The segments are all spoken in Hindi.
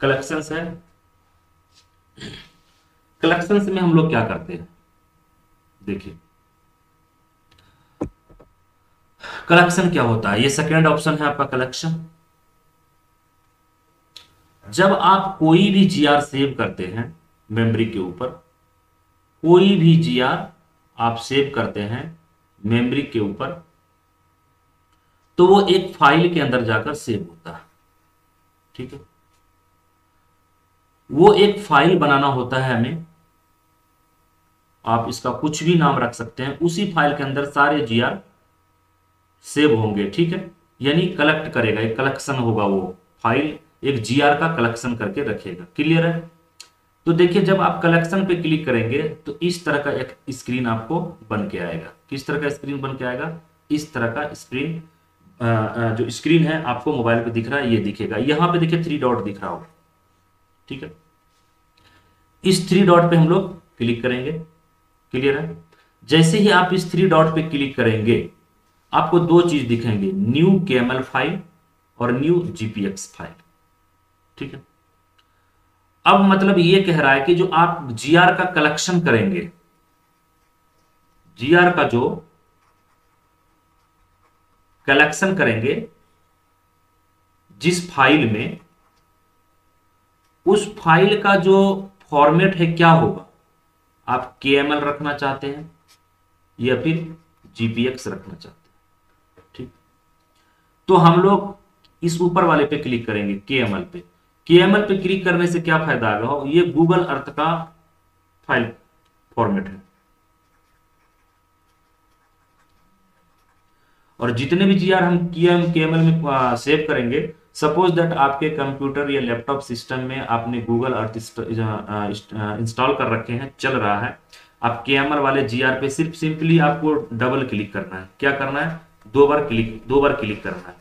कलेक्शंस है। कलेक्शंस में हम लोग क्या करते हैं? देखिए। कलेक्शन क्या होता है? ये सेकेंड ऑप्शन है आपका कलेक्शन जब आप कोई भी जीआर सेव करते हैं मेमोरी के ऊपर, कोई भी जीआर आप सेव करते हैं मेमोरी के ऊपर तो वो एक फ़ाइल के अंदर जाकर सेव होता है। ठीक है? वो एक फ़ाइल बनाना होता है हमें। आप इसका कुछ भी नाम रख सकते हैं। उसी फ़ाइल के अंदर सारे जीआर सेव होंगे, ठीक है? यानी कलेक्ट करेगा, एक कलेक्शन होगा वो फ़ाइल एक जीआर का कलेक्शन करके रखेगा। क्लियर है? तो देखिए, जब आप कलेक्शन पे क्लिक करेंगे तो इस तरह का एक स्क्रीन आपको बन के आएगा। किस तरह का स्क्रीन बन के आएगा? इस तरह का स्क्रीन जो स्क्रीन है, आपको मोबाइल पे दिख रहा है, ये दिखेगा। यहाँ पे देखिए थ्री डॉट दिख रहा होगा। ठीक है? इस थ्री डॉट पे हम लोग क्लिक करेंगे। क्लियर है? जैसे ही आप इस थ्री डॉट पे क्लिक करेंगे, आपको दो चीज़ दिखेंगे। न्यू केमल फ़ाइल और न्यू जीपीएक्स फ़ाइल ठीक है? अब मतलब ये कह रहा है कि जो आप जीआर का कलेक्शन करेंगे जीआर का जो कलेक्शन करेंगे, जिस फ़ाइल में उस फ़ाइल का जो फॉर्मेट है क्या होगा? आप केएमएल रखना चाहते हैं या फिर जीपीएक्स रखना चाहते हैं? ठीक। तो हम लोग इस ऊपर वाले पे क्लिक करेंगे के पे। के पे क्लिक करने से क्या फ़ायदा आ आएगा ये गूगल अर्थ का फ़ाइल फॉर्मेट है। और जितने भी जीआर हम के में सेव करेंगे सपोज़ दैट आपके कंप्यूटर या लैपटॉप सिस्टम में आपने गूगल अर्थ इंस्टॉल कर रखे हैं, चल रहा है। आप के वाले जीआर पे सिर्फ़ सिंपली आपको डबल क्लिक करना है। क्या करना है? दो बार क्लिक दो बार क्लिक करना है।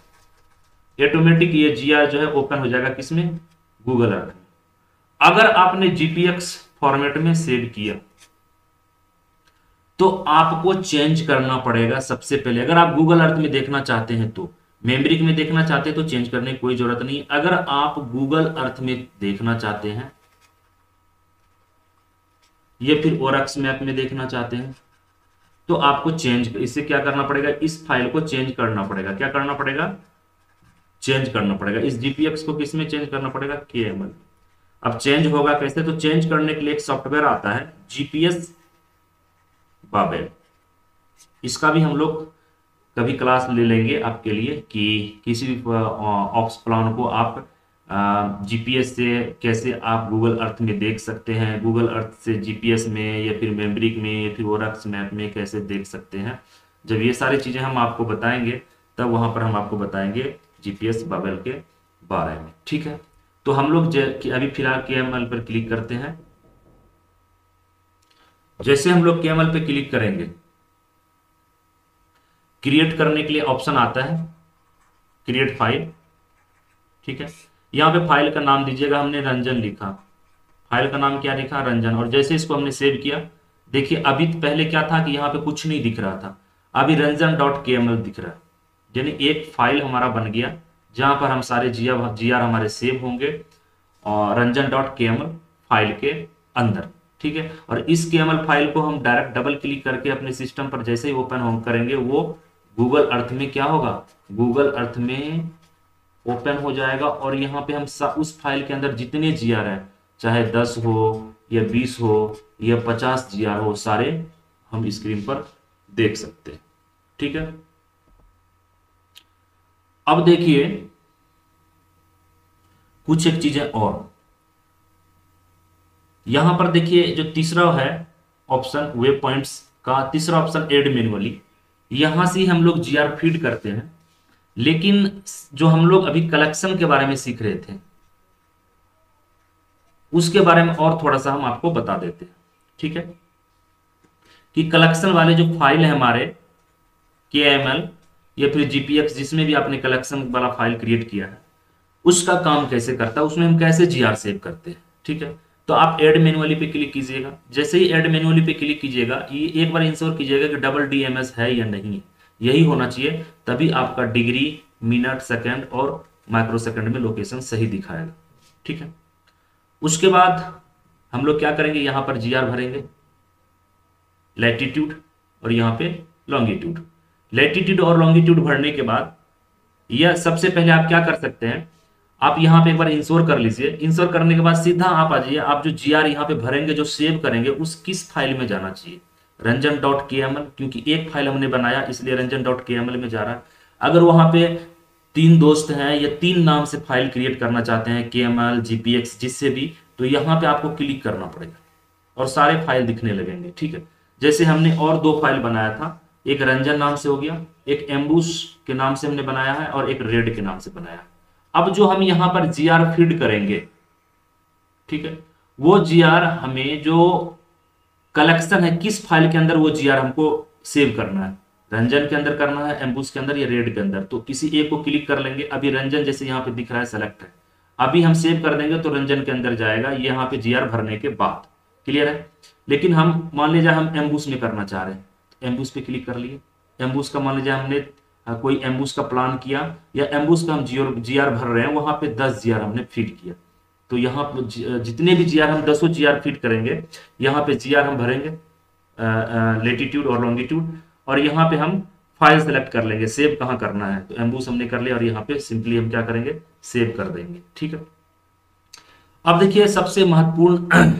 ऑटोमेटिक ये जीआर जो है ओपन हो जाएगा किसमें गूगल अर्थ अगर आपने जीपीएक्स फॉर्मेट में सेव किया तो आपको चेंज करना पड़ेगा सबसे पहले। अगर आप गूगल अर्थ में देखना चाहते हैं तो। मेमोरी में देखना चाहते हैं तो चेंज करने की कोई ज़रूरत नहीं। अगर आप गूगल अर्थ में देखना चाहते हैं, या फिर ओरक्स मैप में देखना चाहते हैं तो आपको चेंज इससे क्या करना पड़ेगा? इस फ़ाइल को चेंज करना पड़ेगा। क्या करना पड़ेगा? चेंज करना पड़ेगा। इस जीपीएक्स को किसमें चेंज करना पड़ेगा? के अब चेंज होगा कैसे? तो चेंज करने के लिए एक सॉफ्टवेयर आता है जीपीएस बाबेल इसका भी हम लोग कभी क्लास ले लेंगे आपके लिए कि किसी भी ऑप्स प्लान को आप जीपीएस से कैसे आप गूगल अर्थ में देख सकते हैं गूगल अर्थ से जीपीएस में या फिर मेमरिक में या फिर ओरक्स मैप में कैसे देख सकते हैं। जब ये सारी चीज़ें हम आपको बताएँगे, तब वहाँ पर हम आपको बताएँगे जीपीएस बबल के बारे में, ठीक है? तो हम लोग अभी फ़िलहाल के एम पर क्लिक करते हैं। जैसे हम लोग केमल पे क्लिक करेंगे क्रिएट करने के लिए ऑप्शन आता है। क्रिएट फ़ाइल ठीक है? यहाँ पे फ़ाइल का नाम दीजिएगा, हमने रंजन लिखा। फ़ाइल का नाम क्या लिखा? रंजन। और जैसे इसको हमने सेव किया, देखिए अभी पहले क्या था कि यहाँ पे कुछ नहीं दिख रहा था। अभी रंजन डॉट के दिख रहा है। यानी एक फ़ाइल हमारा बन गया, जहाँ पर हम सारे जी जी आर हमारे सेव होंगे और Ranjan dot K M L file के अंदर। ठीक है? और इस के एम एल फ़ाइल को हम डायरेक्ट डबल क्लिक करके अपने सिस्टम पर जैसे ही ओपन होम करेंगे, वो गूगल अर्थ में क्या होगा? गूगल अर्थ में ओपन हो जाएगा और यहाँ पे हम उस फ़ाइल के अंदर जितने जी आर है, चाहे दस हो, या बीस हो, या पचास जी आर हो, सारे हम स्क्रीन पर देख सकते हैं। ठीक है? अब देखिए, कुछ एक चीज़ें और। यहाँ पर देखिए, जो तीसरा है ऑप्शन वेब पॉइंट्स का तीसरा ऑप्शन एड मेनुअली यहाँ से हम लोग जीआर फ़ीड करते हैं। लेकिन जो हम लोग अभी कलेक्शन के बारे में सीख रहे थे, उसके बारे में और थोड़ा सा हम आपको बता देते हैं, ठीक है? कि कलेक्शन वाले जो फ़ाइल है हमारे के एम एल या फिर जीपीएक्स जिसमें भी आपने कलेक्शन वाला फ़ाइल क्रिएट किया है, उसका काम कैसे करता है, उसमें हम कैसे जीआर सेव करते हैं, ठीक है? तो आप एड मैनुअली पे क्लिक कीजिएगा। जैसे ही एड मेनुअली पे क्लिक कीजिएगा ये एक बार इंश्योर कीजिएगा कि डबल डीएमएस है या नहीं। है यही होना चाहिए, तभी आपका डिग्री मिनट सेकंड और माइक्रो सेकंड में लोकेशन सही दिखाएगा। ठीक है? उसके बाद हम लोग क्या करेंगे? यहाँ पर जी आर भरेंगे। लैटिट्यूड और यहाँ पे लॉन्गिट्यूड लैटिट्यूड और लॉन्गिट्यूड भरने के बाद, यह सबसे पहले आप क्या कर सकते हैं? आप यहाँ पे एक बार इंश्योर कर लीजिए। इंश्योर करने के बाद सीधा आप आ जाइए। आप जो जी आर यहाँ पे भरेंगे, जो सेव करेंगे, उस किस फ़ाइल में जाना चाहिए? Ranjan dot K M L क्योंकि एक फ़ाइल हमने बनाया, इसलिए Ranjan dot K M L में जा रहा है। अगर वहाँ पे तीन दोस्त हैं या तीन नाम से फ़ाइल क्रिएट करना चाहते हैं के एम एल जीपीएक्स जिससे भी तो यहाँ पे आपको क्लिक करना पड़ेगा। और सारे फ़ाइल दिखने लगेंगे, ठीक है? जैसे हमने और दो फ़ाइल बनाया था, एक रंजन नाम से हो गया, एक एम्बूस के नाम से हमने बनाया है, और एक रेड के नाम से बनाया है। अब जो हम यहाँ पर जी आर फ़ीड करेंगे, ठीक है? वो जी आर हमें जो कलेक्शन है, किस फ़ाइल के अंदर वो जी आर हमको सेव करना है? रंजन के अंदर करना है एम्बूस के अंदर या रेड के अंदर? तो किसी एक को क्लिक कर लेंगे। अभी रंजन जैसे यहाँ पे दिख रहा है सेलेक्ट है। अभी हम सेव कर देंगे तो रंजन के अंदर जाएगा, ये यहाँ पे जी आर भरने के बाद। क्लियर है? लेकिन हम, मान लीजिए हम एम्बूस में करना चाह रहे हैं। एम्बूस पे क्लिक कर लिए। एम्बूस का मान लीजिए हमने कोई एम्बूस का प्लान किया या एम्बूस का हम जियो जी आर भर रहे हैं, वहाँ पे दस जी आर हमने फ़ीड किया। तो यहाँ जितने भी जी आर हम दसों जी आर फ़ीड करेंगे, यहाँ पे जी आर हम भरेंगे लेटीट्यूड और लॉन्गिट्यूड और यहाँ पे हम फ़ाइल सेलेक्ट कर लेंगे सेव कहाँ करना है। तो एम्बूस हमने कर लिया और यहाँ पे सिंपली हम क्या करेंगे सेव कर देंगे, ठीक है? अब देखिए, सबसे महत्वपूर्ण